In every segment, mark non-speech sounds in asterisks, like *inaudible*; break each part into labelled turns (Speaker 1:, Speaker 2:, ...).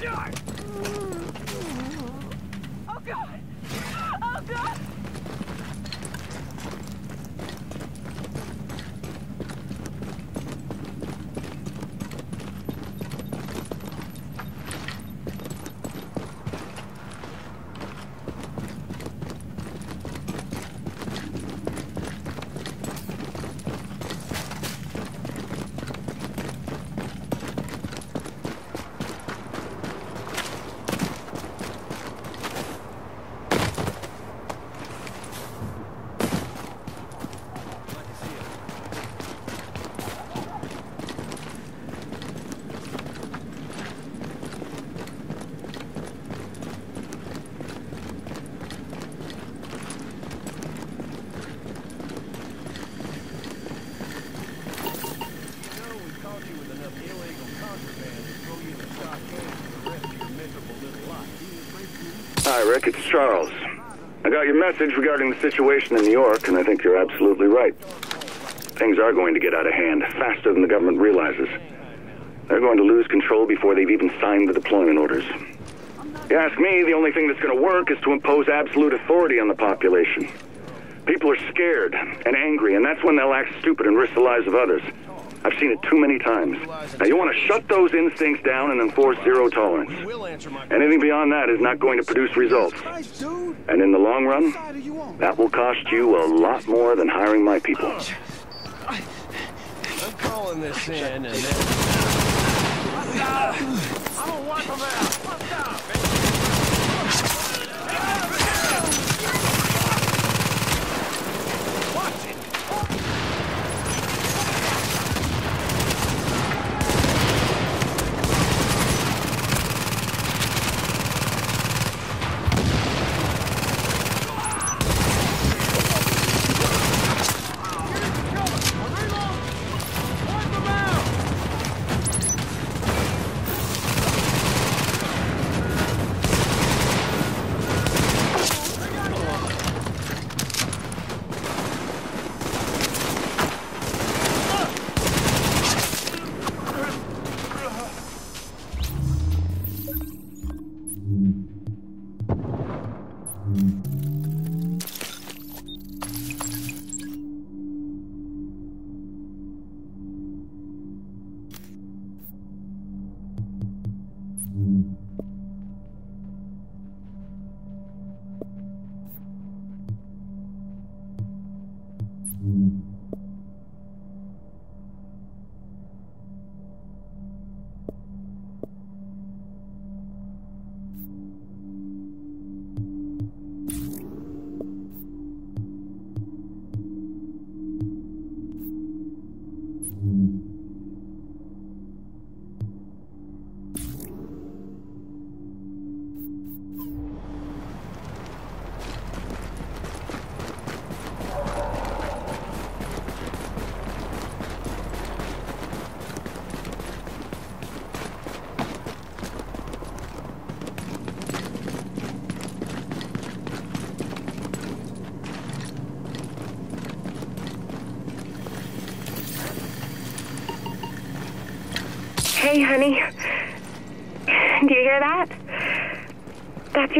Speaker 1: be just.
Speaker 2: Oh god! Oh god!
Speaker 1: know we caught you with enough illegal contraband to throw you in the stockade for the rest of your miserable little life.
Speaker 3: Hi, Rick. It's Charles. I got your message regarding the situation in New York, and I think you're absolutely right. Things are going to get out of hand faster than the government realizes. They're going to lose control before they've even signed the deployment orders. You ask me, the only thing that's going to work is to impose absolute authority on the population. People are scared and angry, and that's when they'll act stupid and risk the lives of others. I've seen it too many times. Now, you want to shut those instincts down and enforce zero tolerance.
Speaker 1: We'll answer my
Speaker 3: Anything beyond that is not going to produce results. And in the long run,
Speaker 4: What side are you on?
Speaker 3: that will cost you a lot more than hiring my people.
Speaker 1: Oh, I'm calling this in, and then. I'm gonna wipe them out.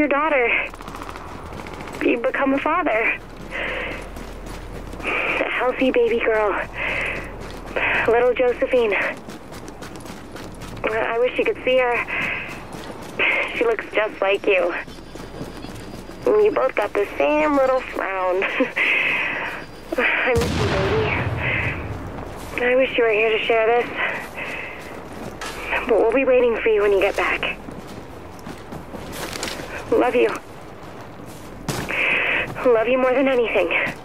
Speaker 5: Your daughter. You've become a father. A healthy baby girl. Little Josephine. I wish you could see her. She looks just like you. You both got the same little frown. *laughs* I miss you, baby. I wish you were here to share this. But we'll be waiting for you when you get back. Love you. Love you more than anything.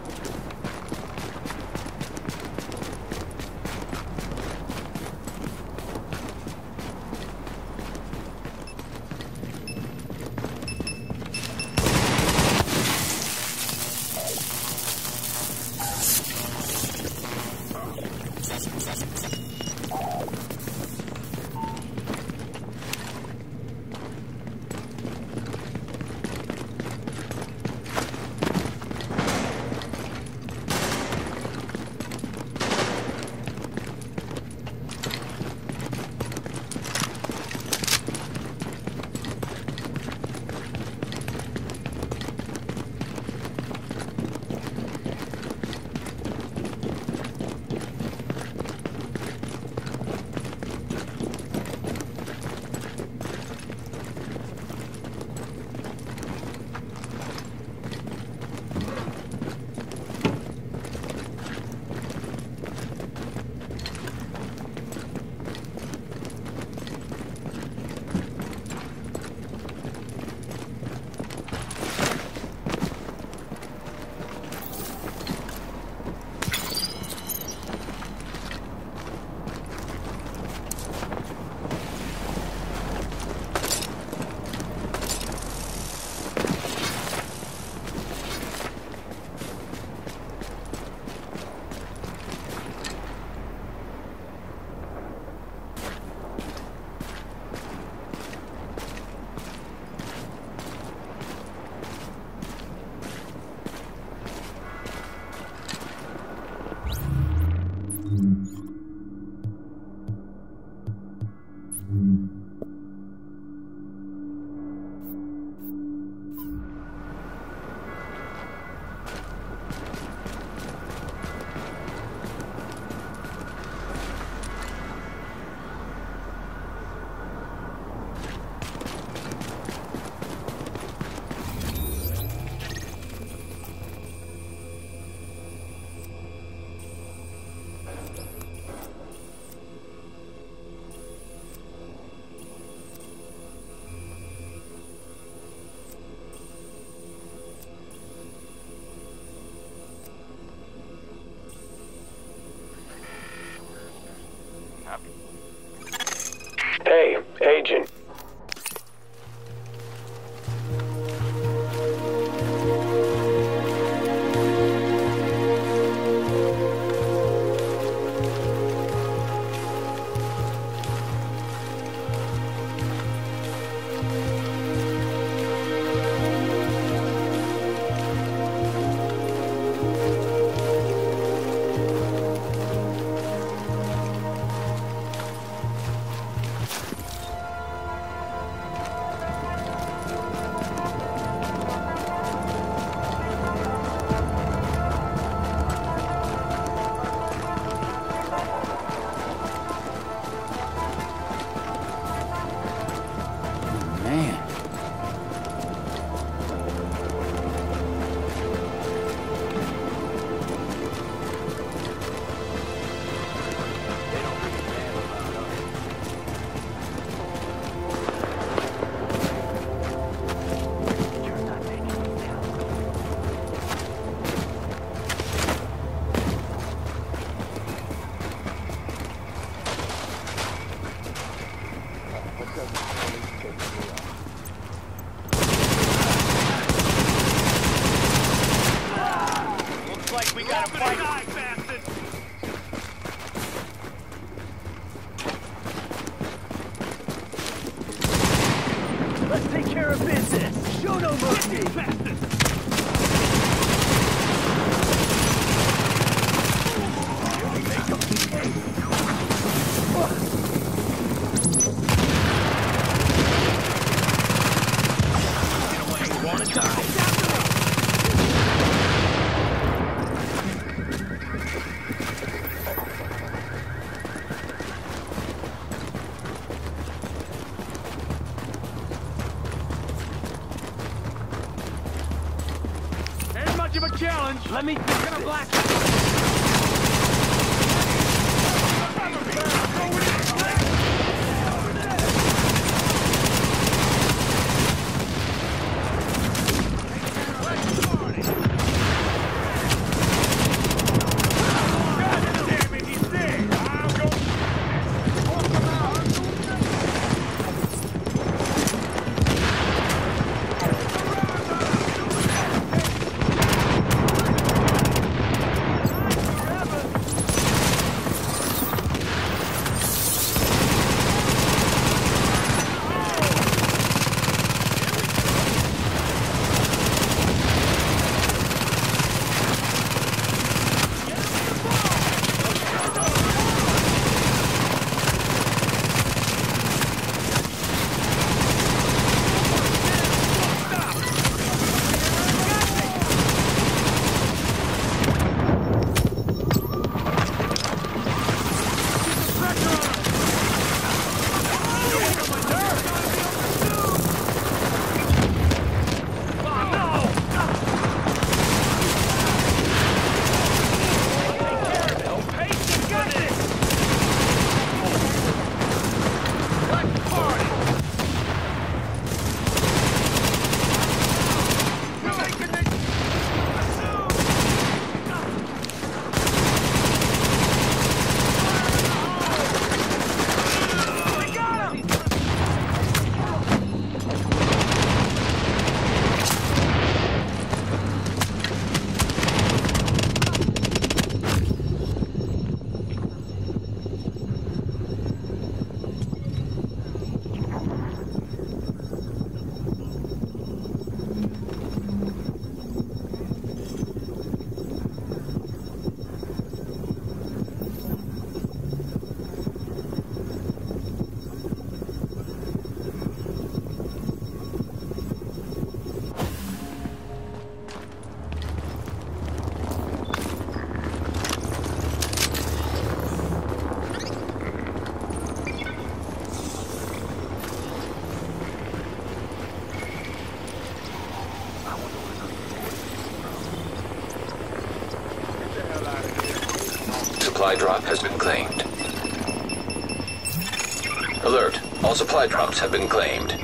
Speaker 6: supply drop has been claimed. Alert, all supply drops have been claimed.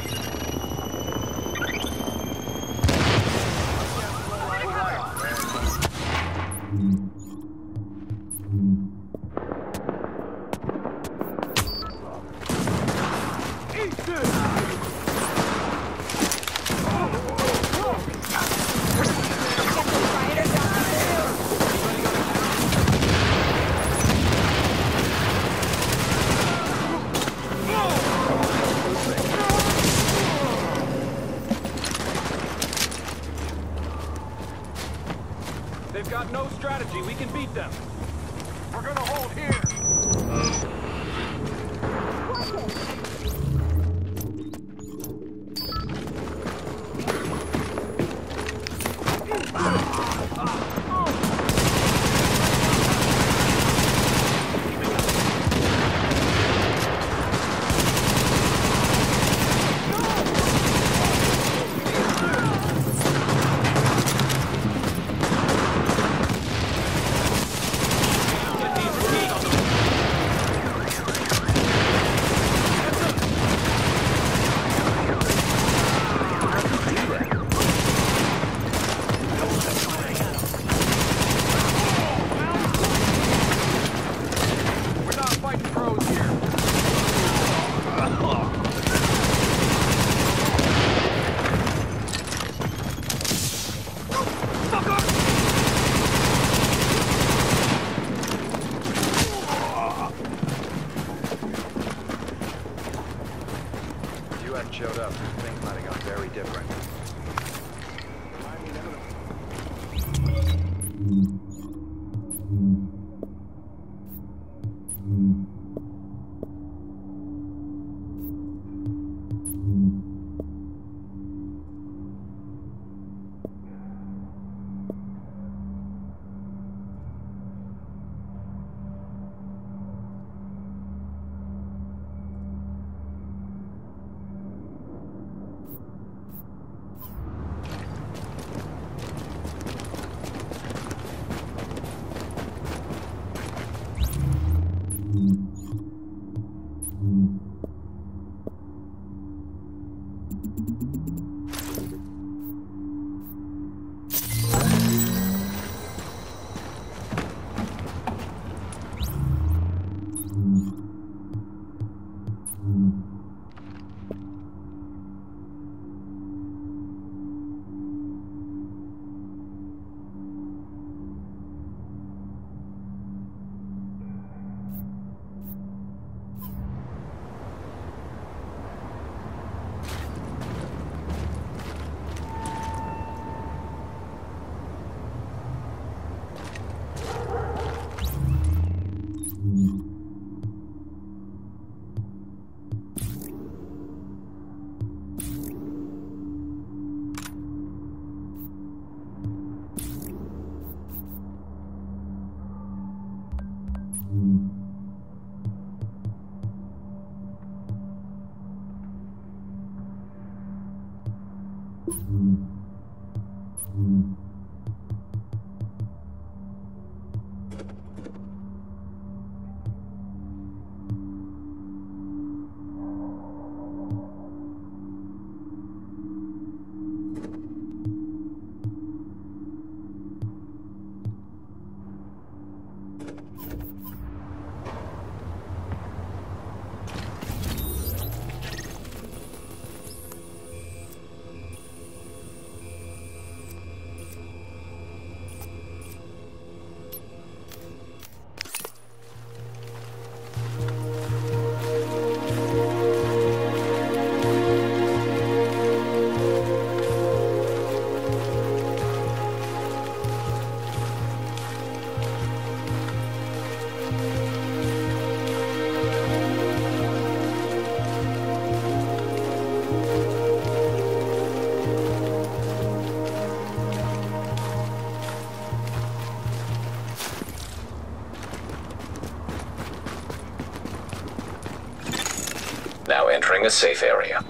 Speaker 6: Entering a safe area.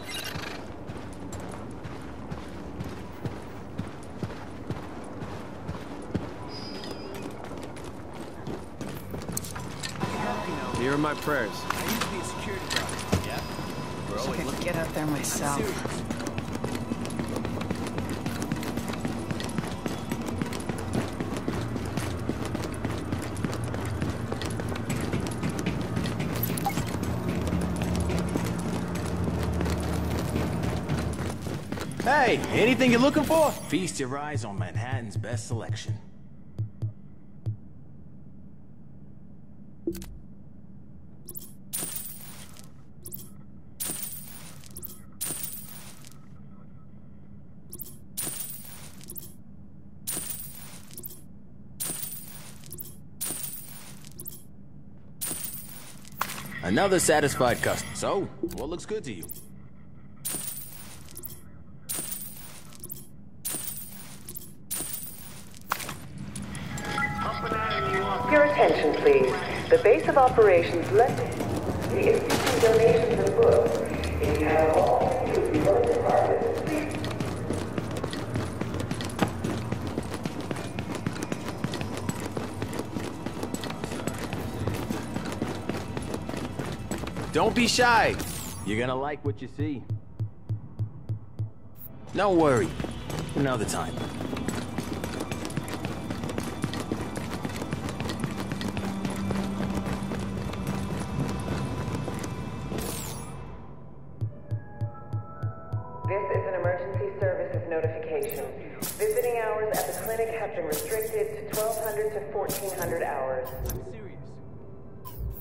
Speaker 7: Here are my prayers.
Speaker 8: I used to be a security guard. Yeah? We're
Speaker 1: Wish I
Speaker 8: always
Speaker 1: could get out there myself.
Speaker 7: Anything you're looking for?
Speaker 8: Feast your eyes on Manhattan's best selection.
Speaker 7: Another satisfied customer.
Speaker 8: So, what looks good to you?
Speaker 9: Base of operations left the institute donations and books. If you have all to be both departments,
Speaker 7: Don't be shy.
Speaker 8: You're gonna like what you see.
Speaker 7: Don't worry.
Speaker 8: Another time.
Speaker 9: Visiting hours at the clinic have been restricted to 1200 to 1400 hours.
Speaker 8: I'm serious.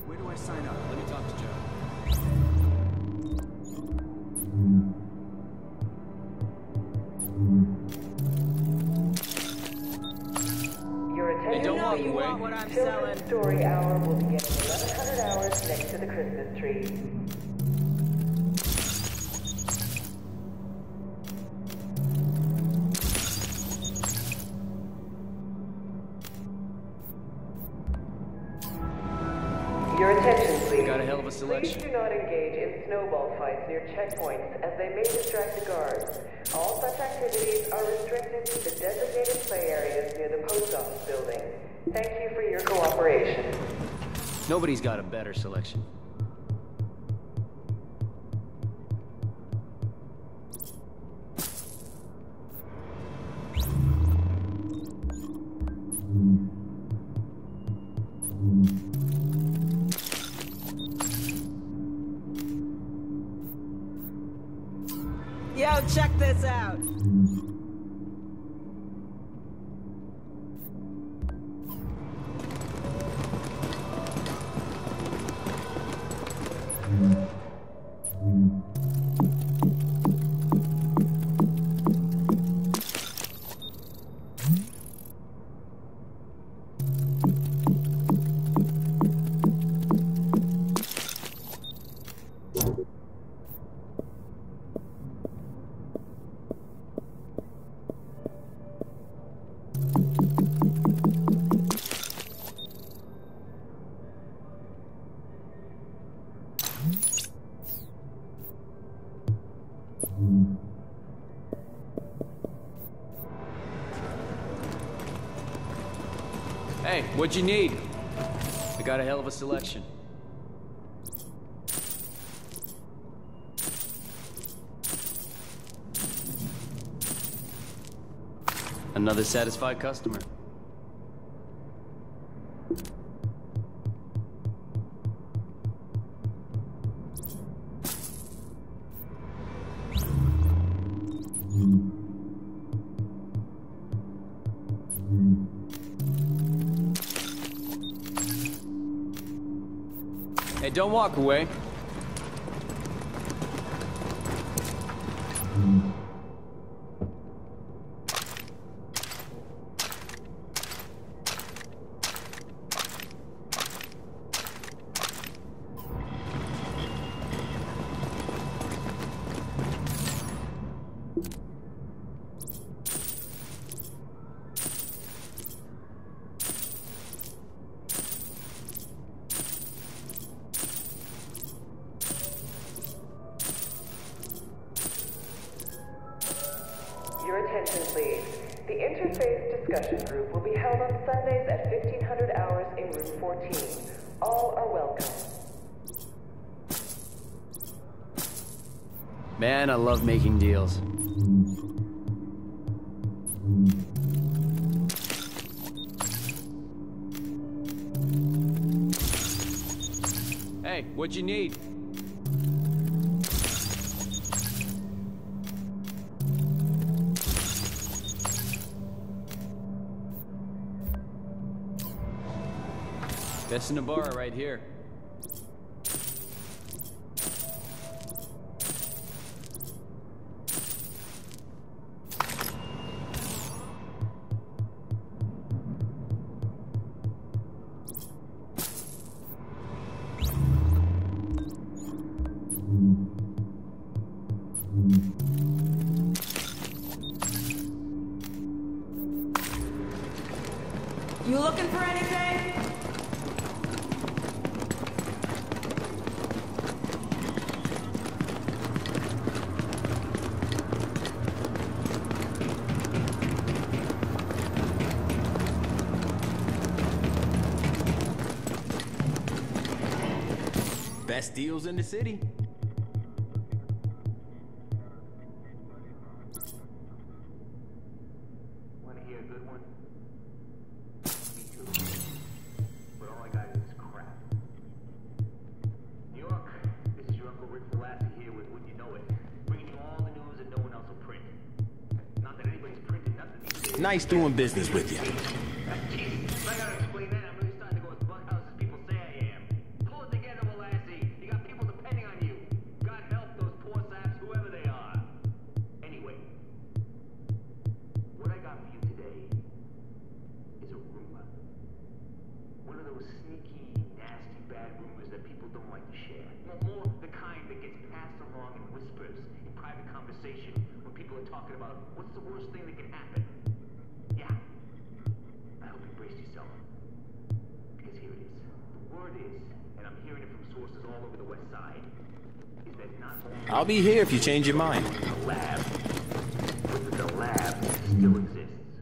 Speaker 8: Where do I sign up? Let me talk to Joe.
Speaker 9: Your attention,
Speaker 8: don't walk
Speaker 9: please.
Speaker 8: away.
Speaker 1: what I'm
Speaker 9: Children's
Speaker 1: selling.
Speaker 9: story
Speaker 8: A
Speaker 9: Please do not engage in snowball fights near checkpoints as they may distract the guards. All such activities are restricted to the designated play areas near the post office building. Thank you for your cooperation.
Speaker 8: Nobody's got a better selection. Selection. Another satisfied customer. Don't walk away.
Speaker 9: Your
Speaker 8: deals. Printing in the city.
Speaker 7: Nice doing business with you. I'll be here if you change your mind.
Speaker 10: the lab, but the lab still exists.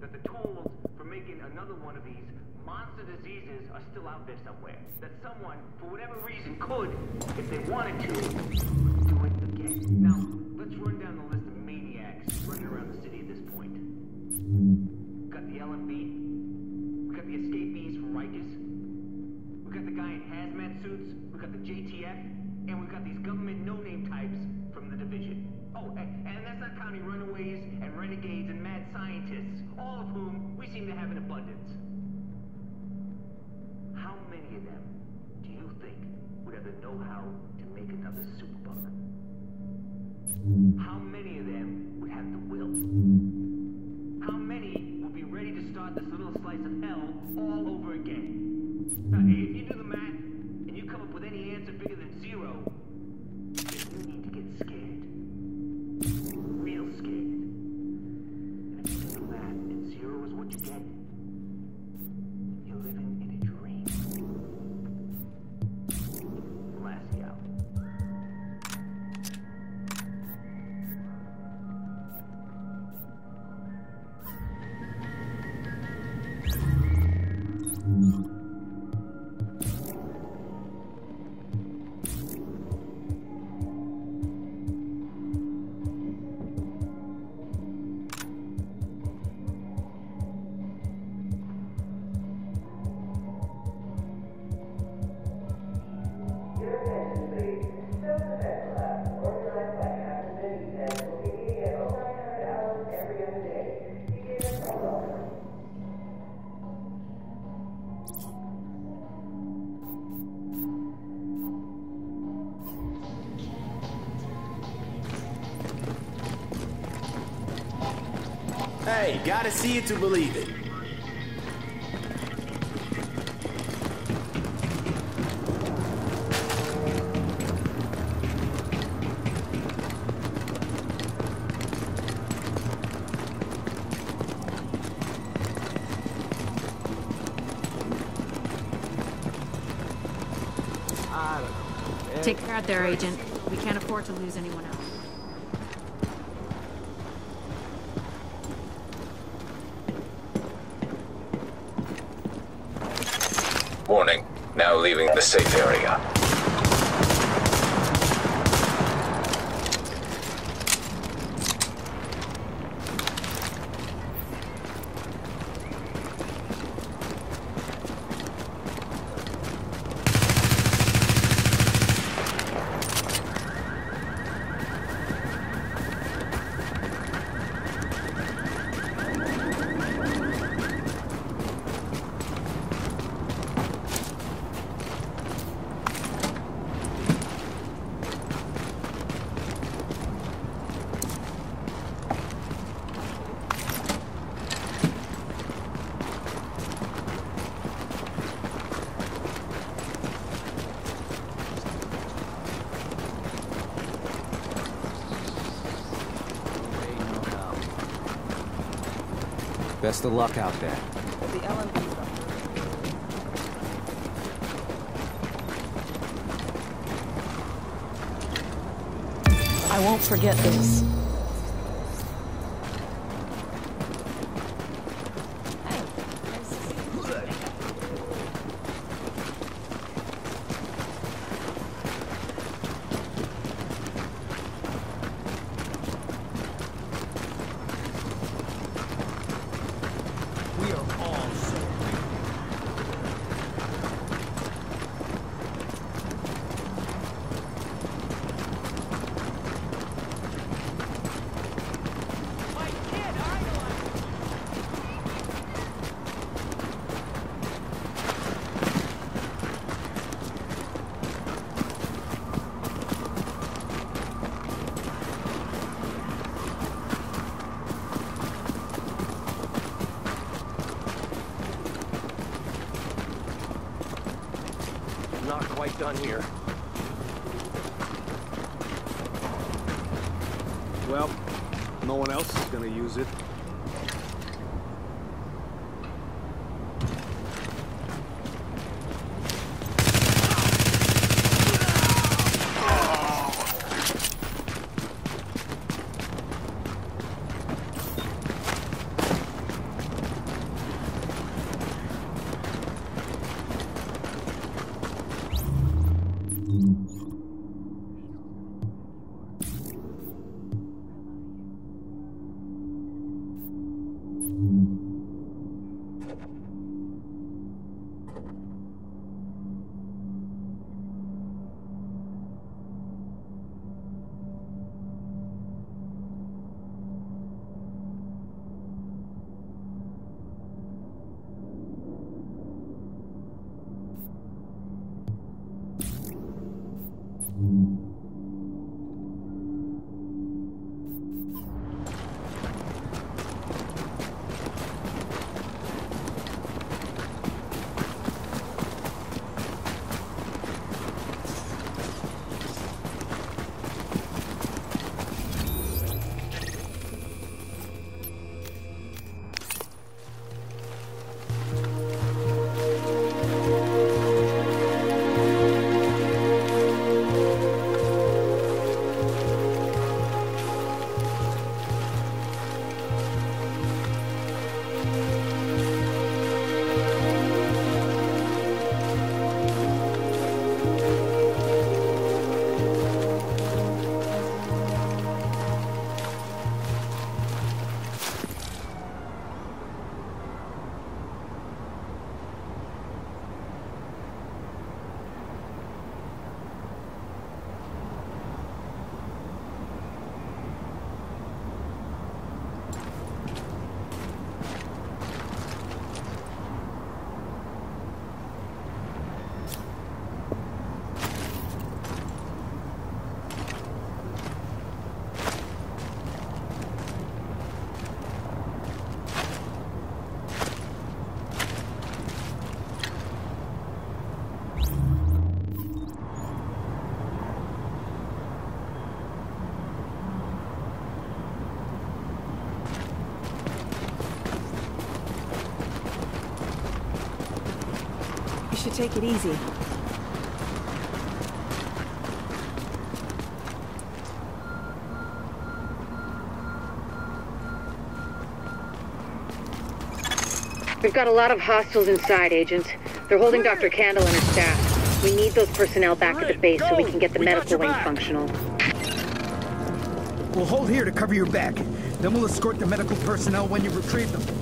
Speaker 10: That the tools for making another one of these monster diseases are still out there somewhere. That someone, for whatever reason, could, if they wanted to, do it again. Now, let's run down the list of maniacs running around the city at this point. Got the LMB. We got the escapees from Rikers. We got the guy in hazmat suits. We got the JTF. And we've got these government no-name types from the division. Oh, and, that's not counting runaways and renegades and mad scientists, all of whom we seem to have in abundance. How many of them do you think would have the know-how to make another superbug? How many of them would have the will? How many would be ready to start this little slice of hell all over again? Now, if you do the math with any answer bigger than zero, you need to get scared. Real scared. And if you do the math and zero is what you get,
Speaker 8: it to believe it.
Speaker 11: Take care out there, Agent. We can't afford to lose anyone else.
Speaker 6: Warning. Now leaving the safe area.
Speaker 2: Of luck out there.
Speaker 1: The LMB's up. I won't forget this. Take it easy.
Speaker 11: We've got a lot of hostiles inside, agents. They're holding Dr. Kandel and her staff. We need those personnel back at the base so we can get the
Speaker 7: We
Speaker 11: medical wing
Speaker 7: back.
Speaker 11: functional.
Speaker 7: We'll hold here to cover your back. Then we'll escort the medical personnel when you retrieve them.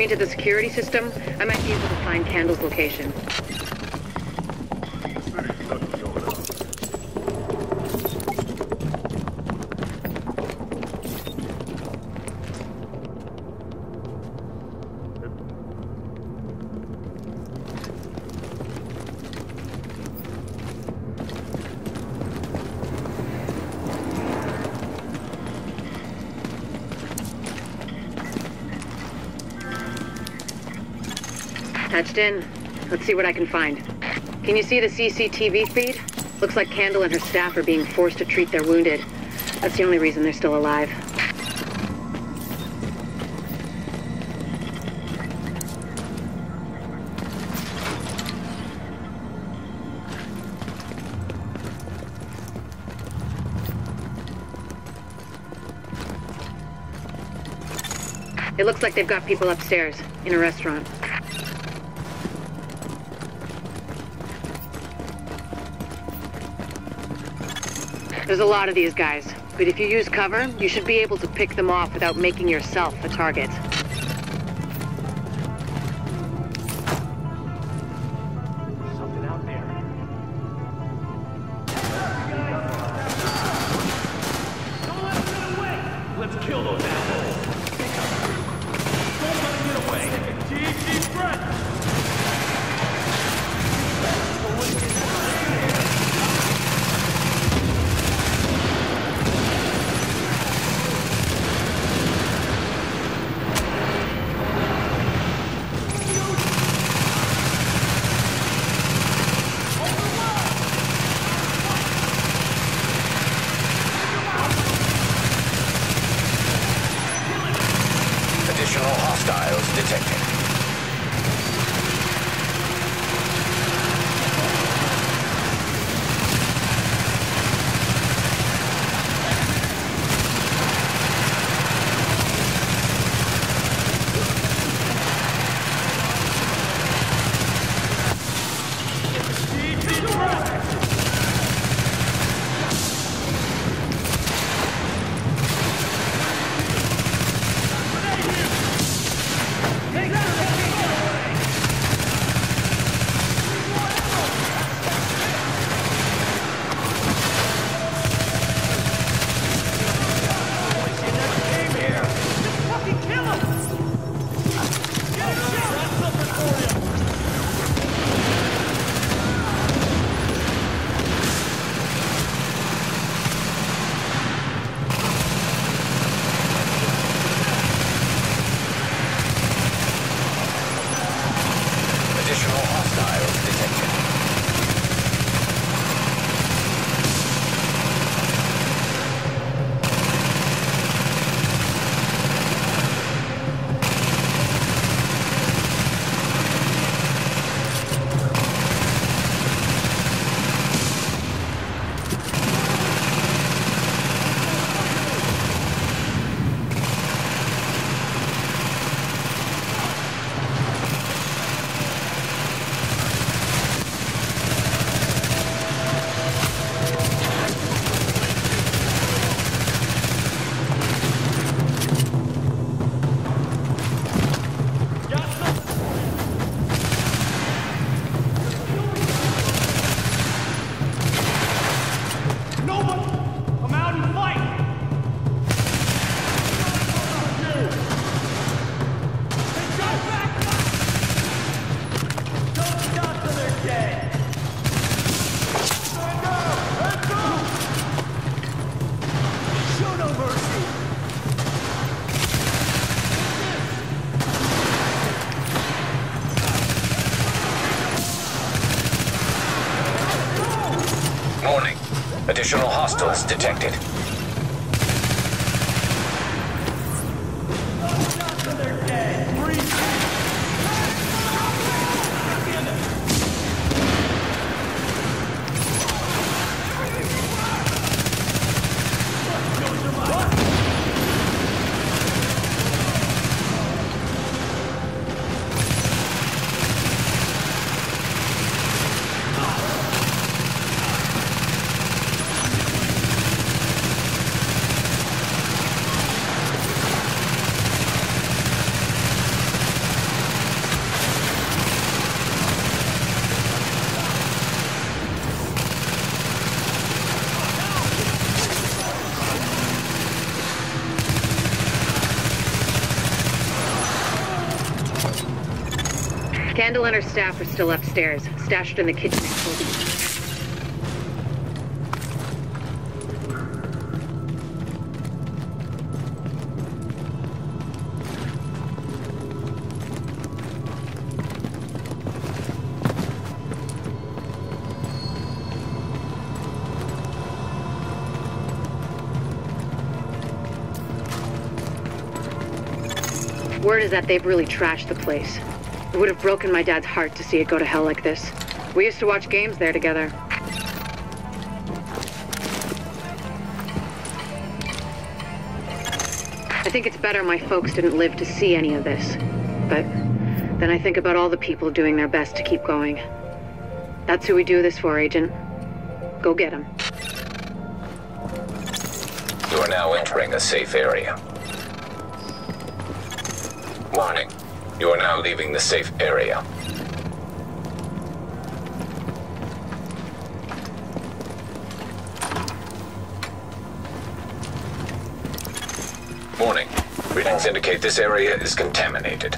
Speaker 11: Me into the security system, I might be able to find Kandel's location. In. Let's see what I can find. Can you see the CCTV feed? Looks like Kandel and her staff are being forced to treat their wounded. That's the only reason they're still alive. It looks like they've got people upstairs, in a restaurant. There's a lot of these guys, but if you use cover, you should be able to pick them off without making yourself a target.
Speaker 6: Hostiles detected. Hostiles detected.
Speaker 11: Kandel and her staff are still upstairs, stashed in the kitchen Word is that they've really trashed the place. It would have broken my dad's heart to see it go to hell like this. We used to watch games there together. I think it's better my folks didn't live to see any of this. But then I think about all the people doing their best to keep going. That's who we do this for, Agent. Go get him.
Speaker 6: You are now entering a safe area. Warning. You are now leaving the safe area. Warning. Readings indicate this area is contaminated.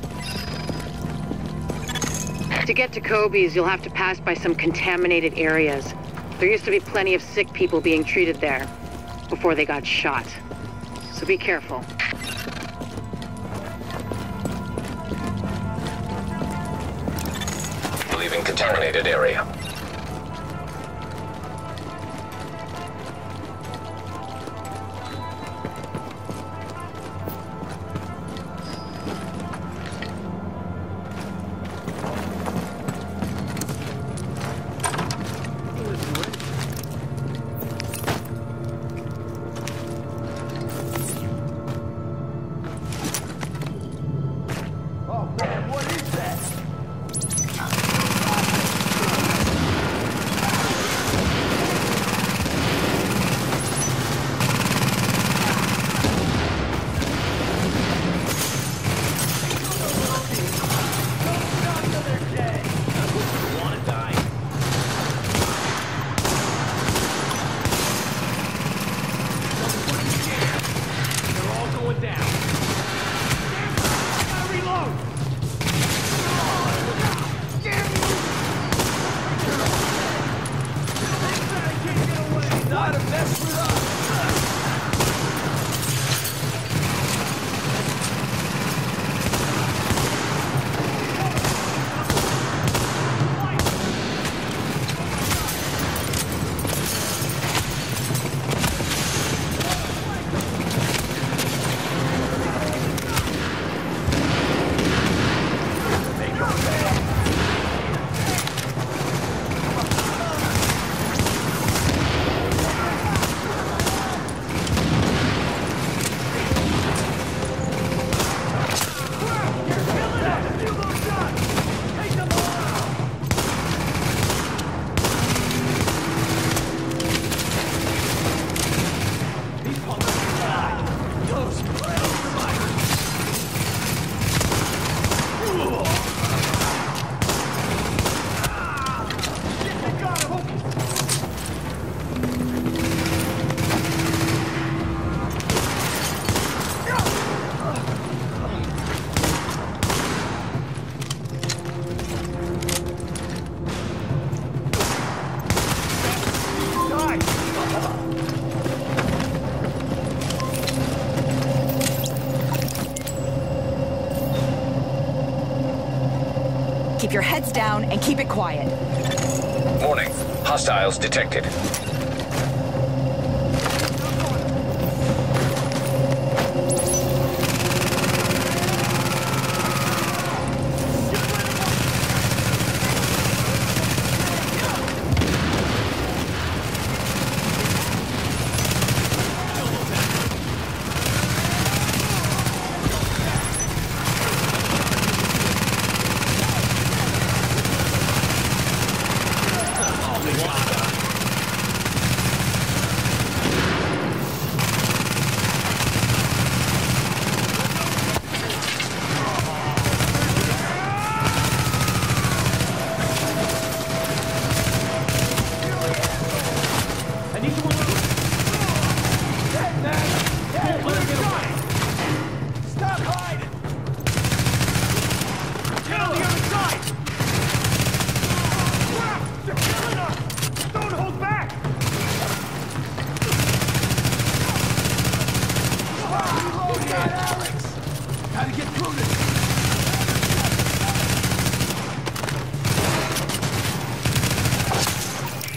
Speaker 11: To get to Kobe's, you'll have to pass by some contaminated areas. There used to be plenty of sick people being treated there before they got shot. So be careful.
Speaker 6: Contaminated area.
Speaker 1: Your heads down and keep it quiet.
Speaker 6: Warning. Hostiles detected.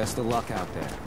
Speaker 8: Best of luck out there.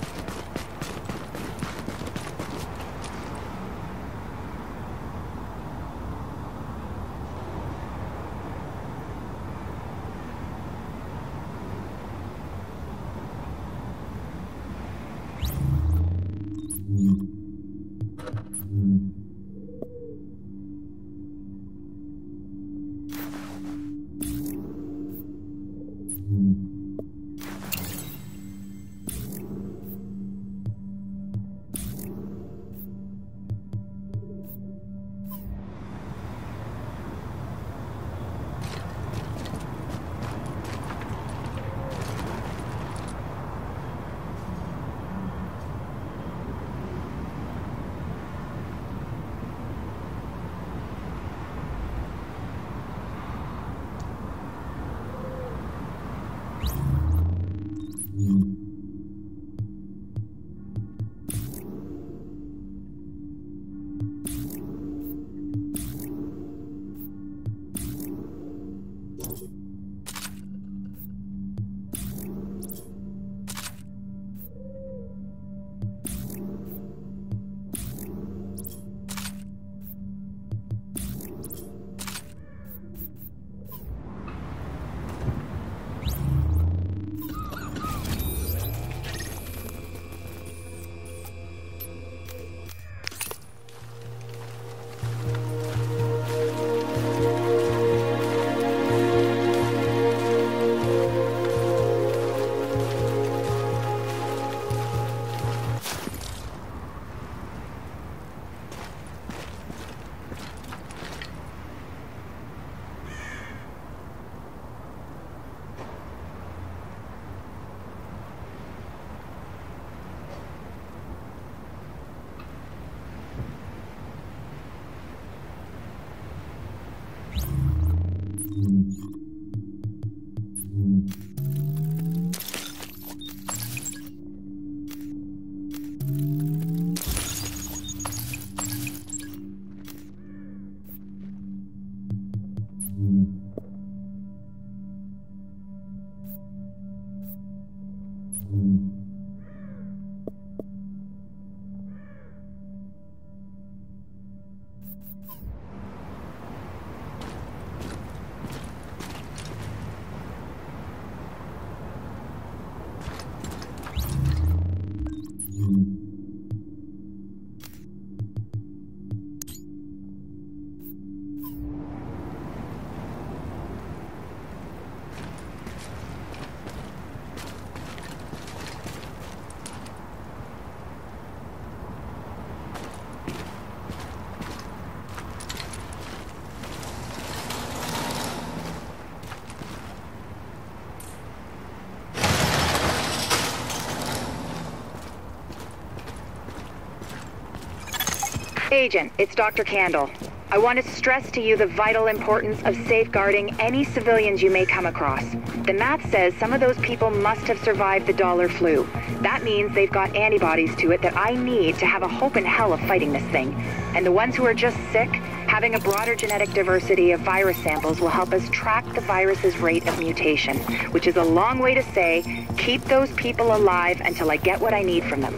Speaker 12: Agent, it's Dr. Kandel. I want to stress to you the vital importance of safeguarding any civilians you may come across. The math says some of those people must have survived the dollar flu. That means they've got antibodies to it that I need to have a hope in hell of fighting this thing. And the ones who are just sick, having a broader genetic diversity of virus samples will help us track the virus's rate of mutation, which is a long way to say, keep those people alive until I get what I need from them.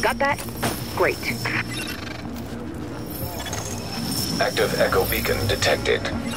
Speaker 12: Got that? Great.
Speaker 6: Active echo beacon detected.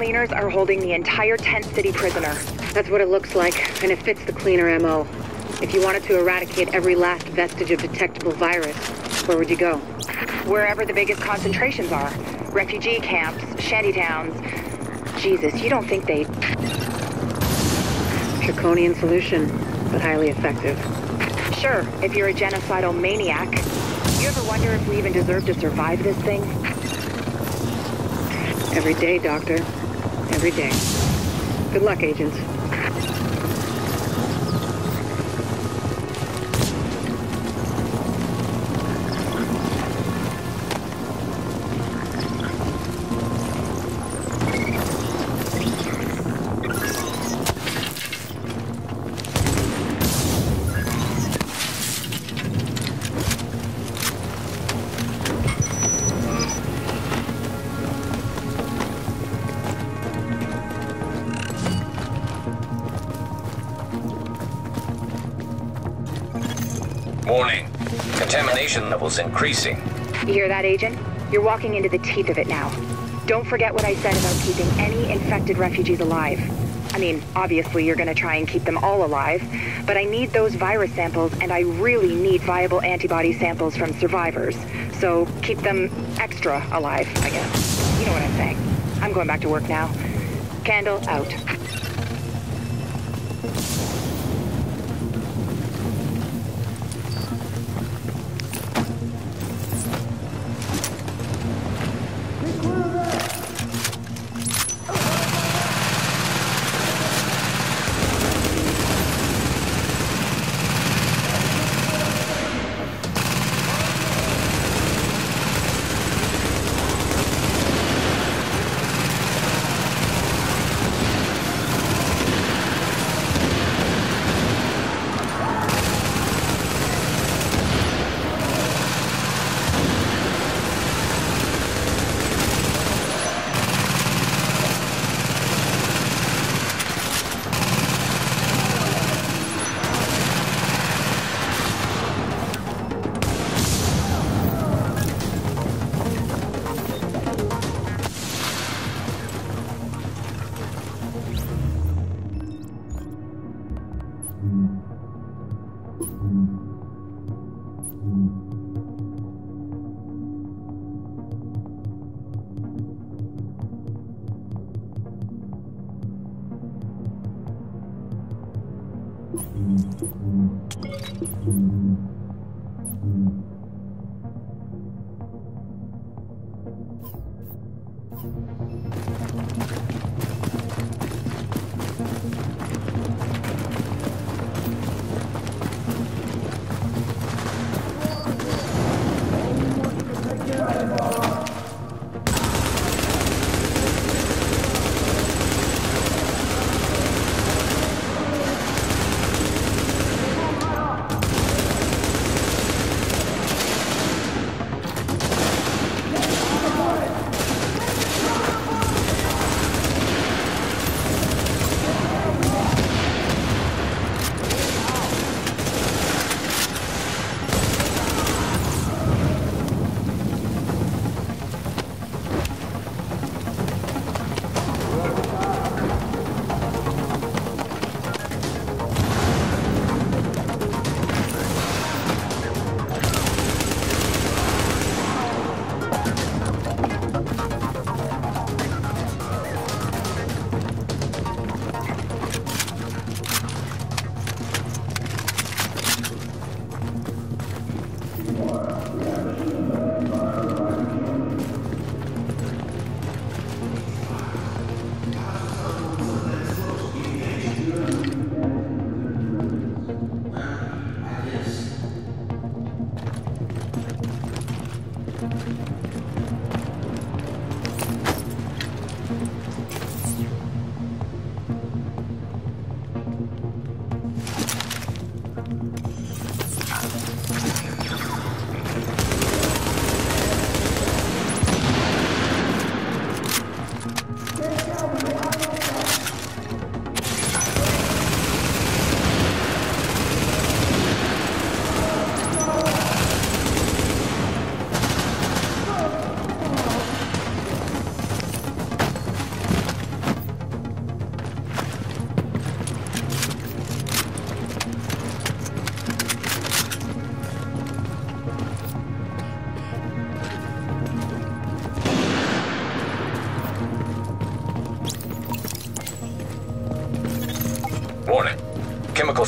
Speaker 12: Cleaners are holding the entire tent city prisoner.
Speaker 11: That's what it looks like, and it fits the cleaner MO. If you wanted to eradicate every last vestige of detectable virus, where would you go?
Speaker 12: Wherever the biggest concentrations are. Refugee camps, shantytowns. Jesus, you don't think they...
Speaker 11: Draconian solution, but highly effective.
Speaker 12: Sure, if you're a genocidal maniac. You ever wonder if we even deserve to survive this thing?
Speaker 11: Every day, Doctor. Every day. Good luck, agents.
Speaker 6: Levels increasing.
Speaker 12: You hear that, Agent? You're walking into the teeth of it now. Don't forget what I said about keeping any infected refugees alive. I mean, obviously you're gonna try and keep them all alive, but I need those virus samples and I really need viable antibody samples from survivors. So keep them extra alive, I guess. You know what I'm saying. I'm going back to work now. Kandel out.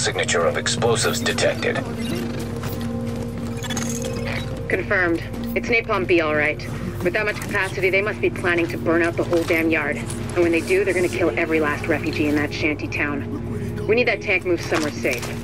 Speaker 6: Signature of explosives detected.
Speaker 11: Confirmed. It's Napalm B, all right. With that much capacity, they must be planning to burn out the whole damn yard. And when they do, they're gonna kill every last refugee in that shanty town. We need that tank moved somewhere safe.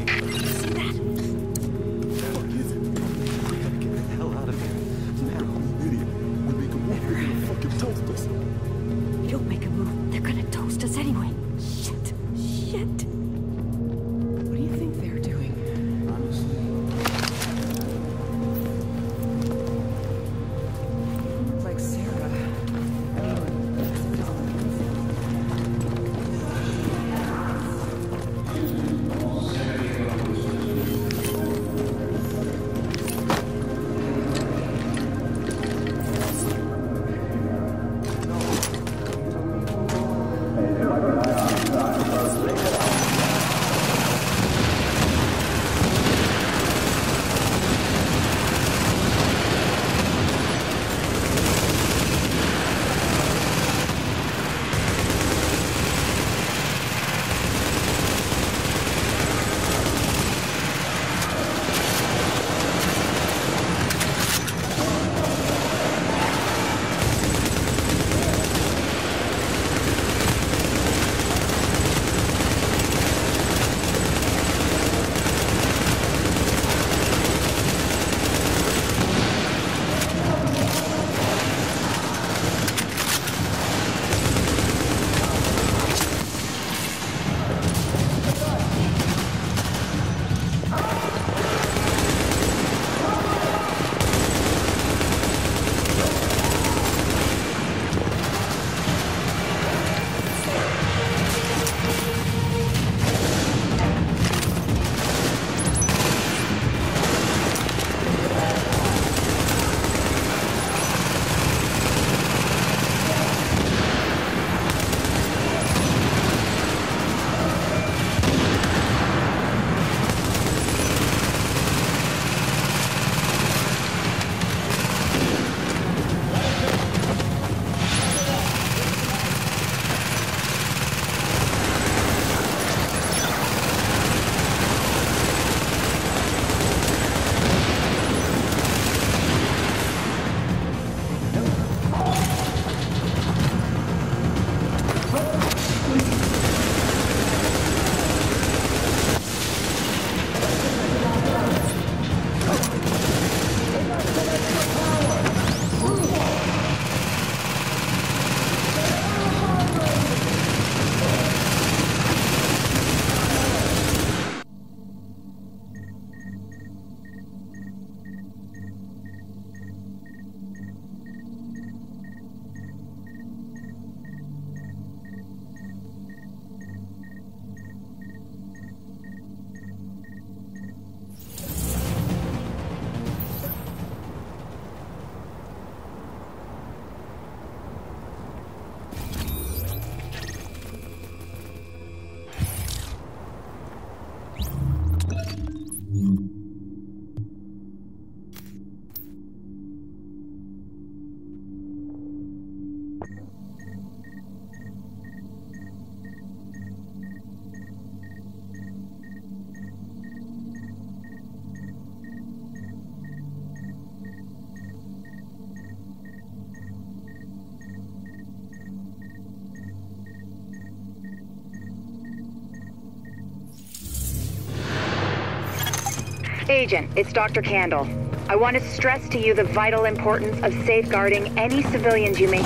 Speaker 12: Agent, it's Dr. Kandel. I want to stress to you the vital importance of safeguarding any civilians you may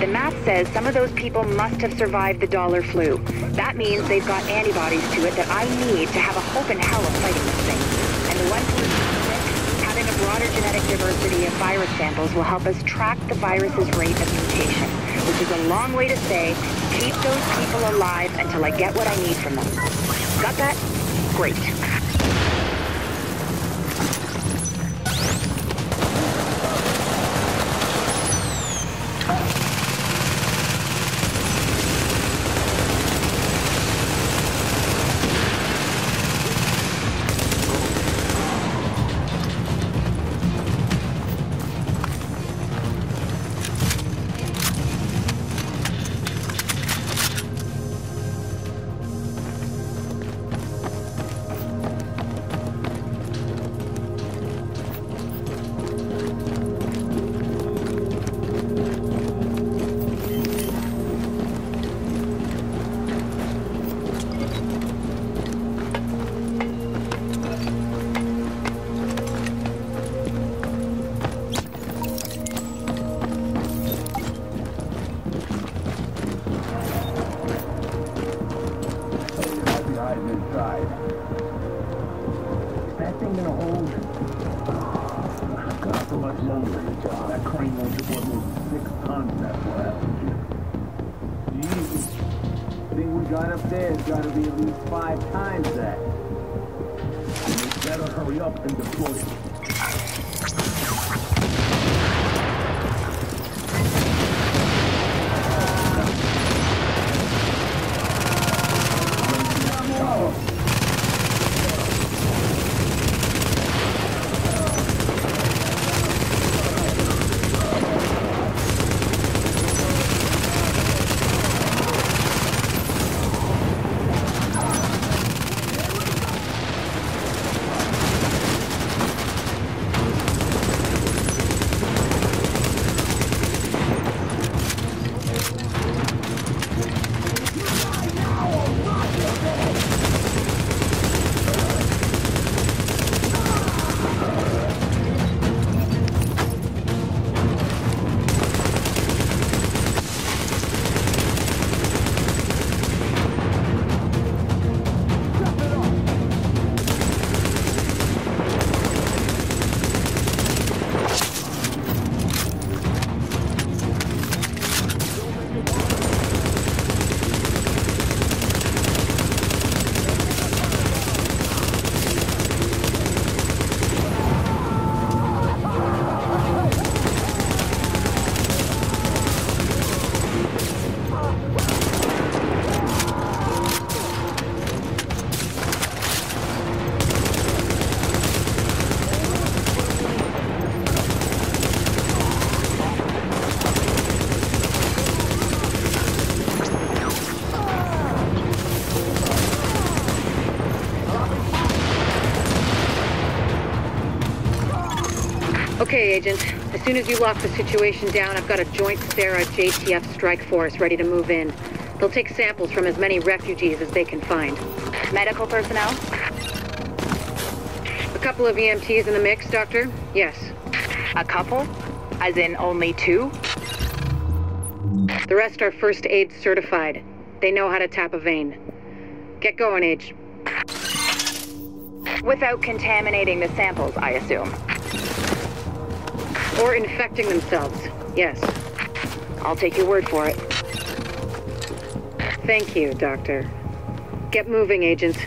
Speaker 12: The math says some of those people must have survived the dollar flu. That means they've got antibodies to it that I need to have a hope in hell of fighting this thing. And the ones who sick, having a broader genetic diversity of virus samples will help us track the virus's rate of mutation, which is a long way to say, keep those people alive until I get what I need from them. Got that? Great.
Speaker 11: Agent. As soon as you lock the situation down, I've got a joint CERA JTF strike force ready to move in. They'll take samples from as many refugees as they can find.
Speaker 12: Medical personnel?
Speaker 11: A couple of EMTs in the mix, Doctor? Yes.
Speaker 12: A couple? As in only two?
Speaker 11: The rest are first aid certified. They know how to tap a vein. Get going, Age.
Speaker 12: Without contaminating the samples, I assume.
Speaker 11: Or infecting themselves. Yes.
Speaker 12: I'll take your word for it.
Speaker 11: Thank you, Doctor. Get moving, Agent.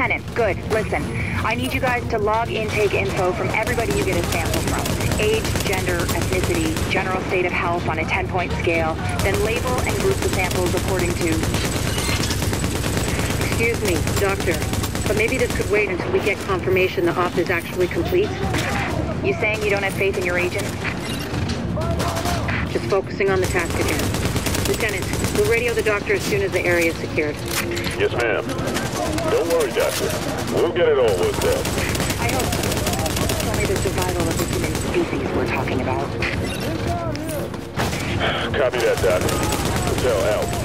Speaker 12: Lieutenant, good. Listen, I need you guys to log intake info from everybody you get a sample from. Age, gender, ethnicity, general state of health on a 10-point scale, then label and group the samples according to...
Speaker 11: Excuse me, Doctor, but maybe this could wait until we get confirmation the op is actually complete?
Speaker 12: You saying you don't have faith in your agent?
Speaker 11: Just focusing on the task at hand. Lieutenant, we'll radio the doctor as soon as the area is secured.
Speaker 13: Yes, ma'am. Don't worry, Doctor. We'll get it all worked out.
Speaker 12: I hope so. It's only the survival of the human species we're talking about.
Speaker 13: Copy that, Doc. Patel out.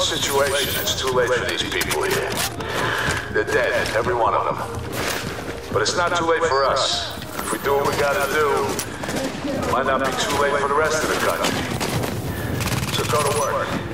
Speaker 14: The situation. It's too late for these people here. They're dead, every one of them. But it's not too late for us. If we do what we gotta do, it might not be too late for the rest of the country. So go to work.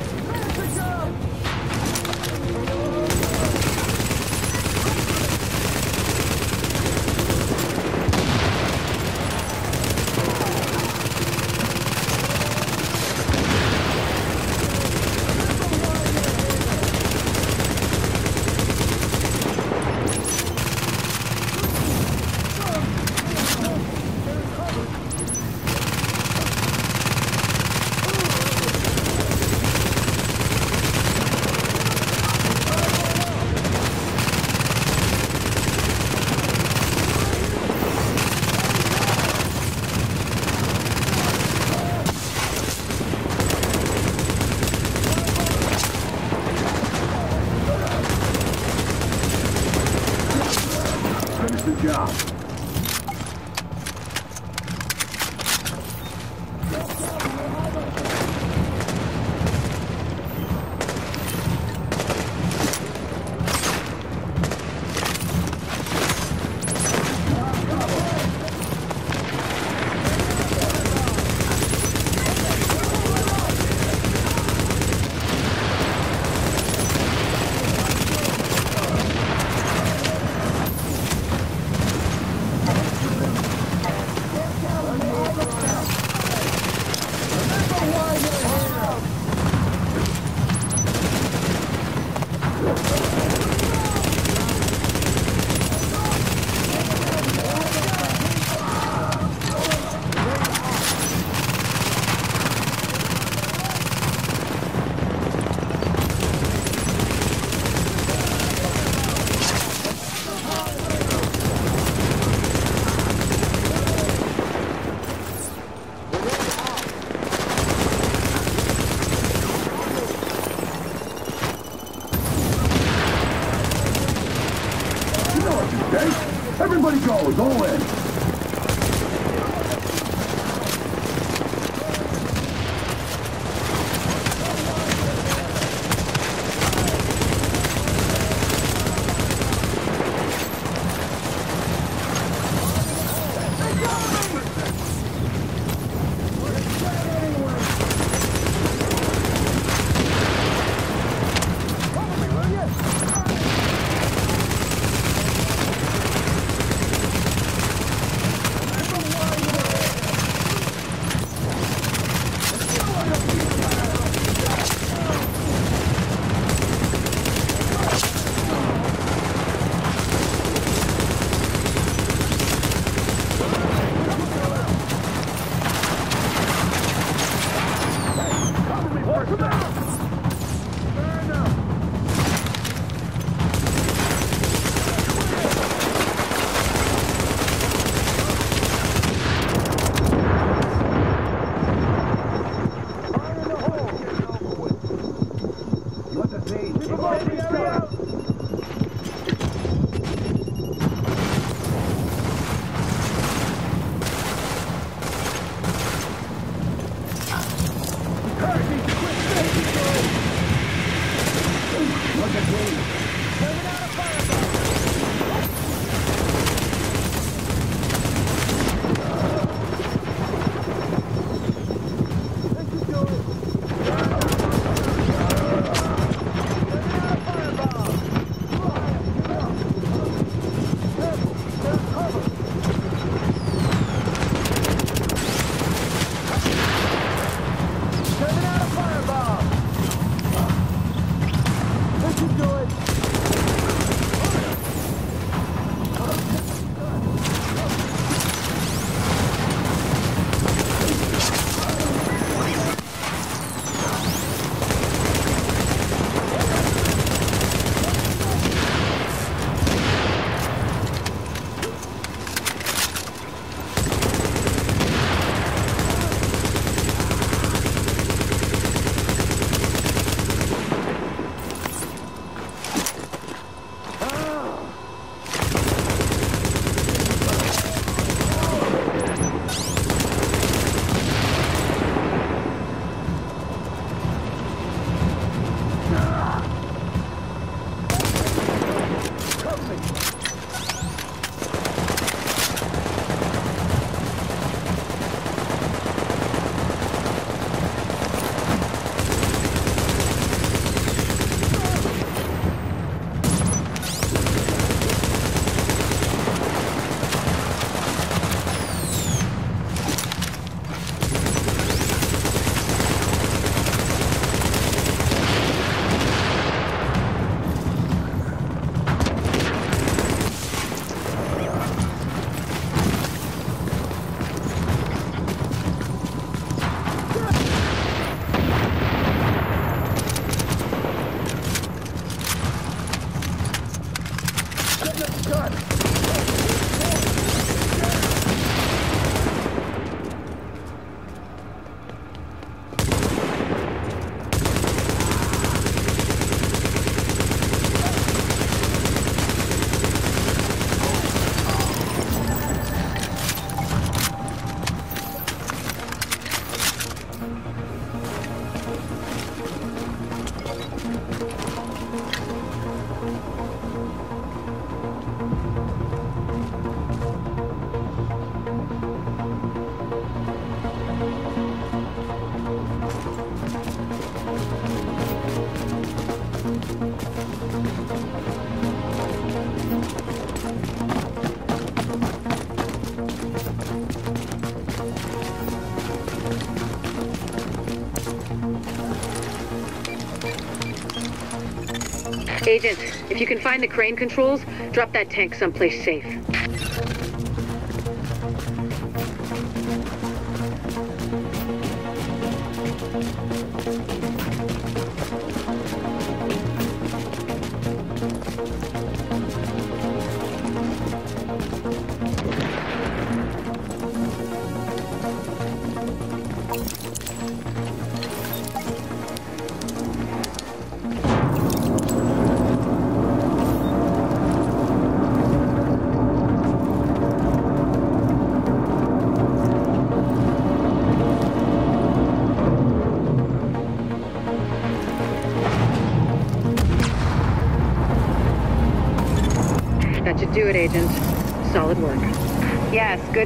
Speaker 11: Agent, if you can find the crane controls, drop that tank someplace safe.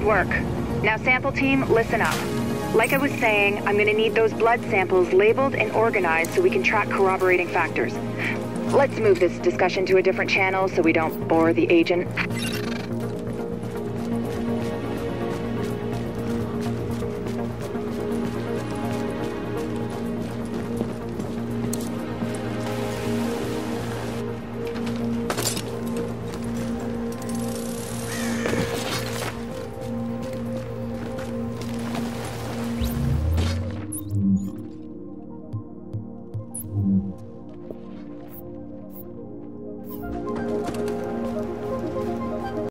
Speaker 12: Good work. Now, sample team, listen up. Like I was saying, I'm gonna need those blood samples labeled and organized so we can track corroborating factors. Let's move this discussion to a different channel so we don't bore the agent.